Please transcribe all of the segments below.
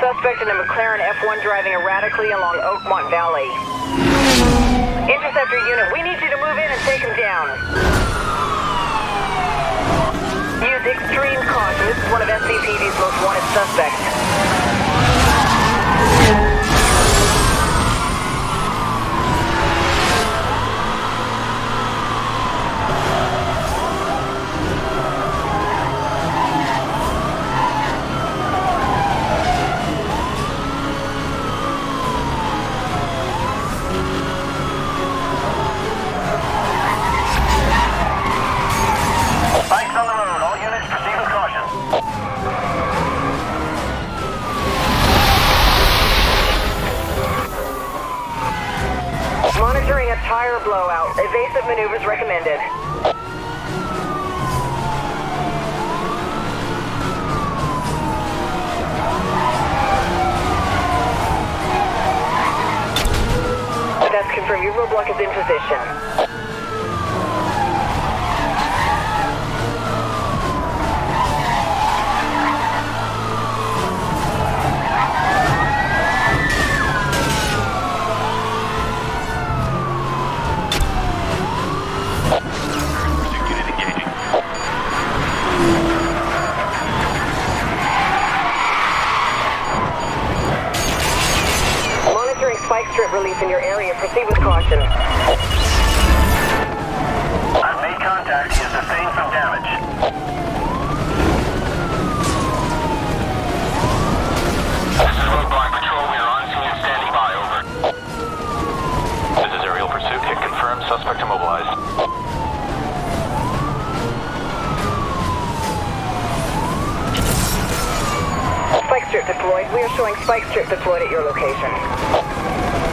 suspect in a McLaren F1 driving erratically along Oakmont Valley. Interceptor unit, we need you to move in and take him down. Use extreme caution. This is one of SCPD's most wanted suspects. A tire blowout. Evasive maneuvers recommended. That's confirmed. Your roadblock is in position. Spike strip release in your area. Proceed with caution. I've made contact. He has sustained some damage. This is Roadblock Patrol. We are on scene and standing by. Over. This is aerial pursuit. Hit confirmed. Suspect immobilized. Spike strip deployed. We are showing spike strip deployed at your location.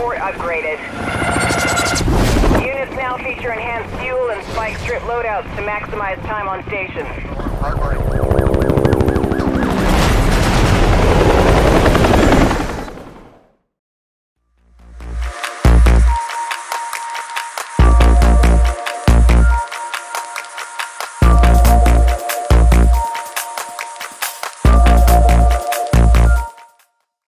fort upgraded. Units now feature enhanced fuel and spike strip loadouts to maximize time on station.